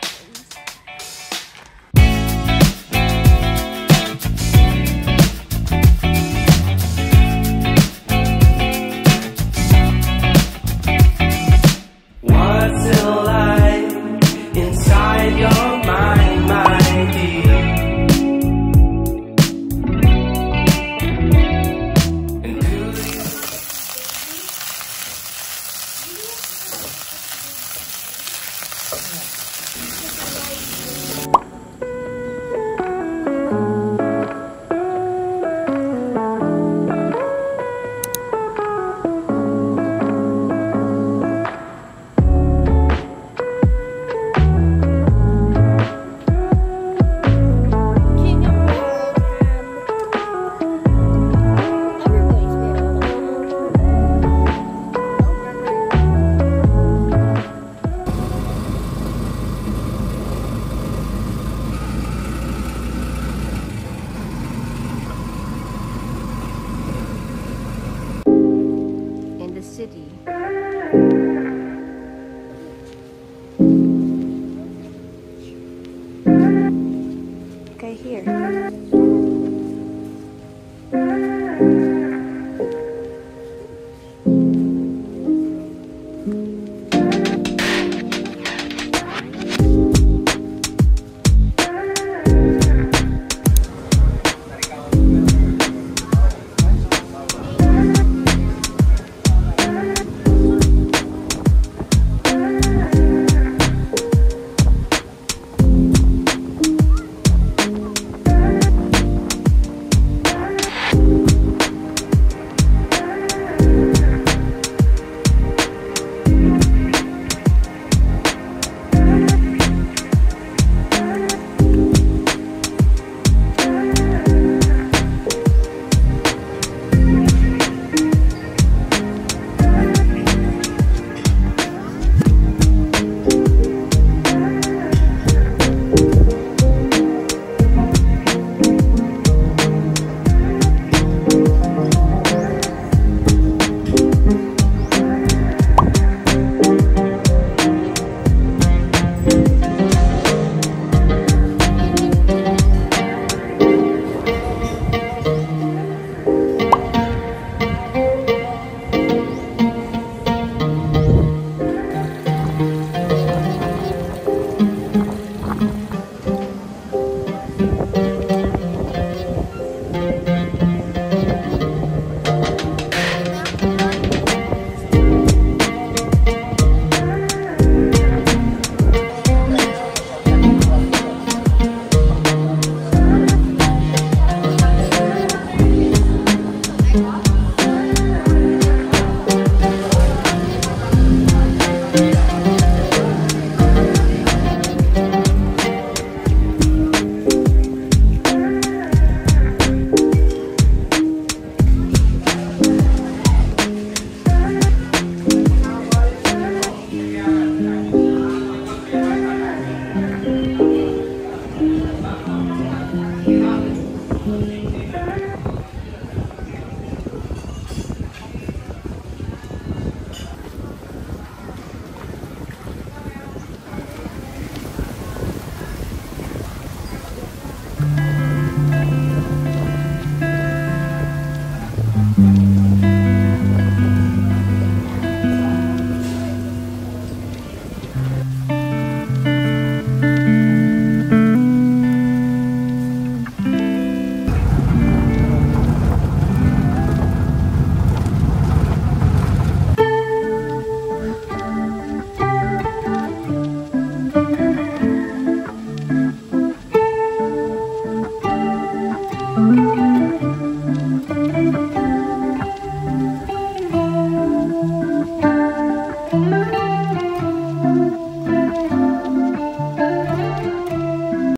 that here. Música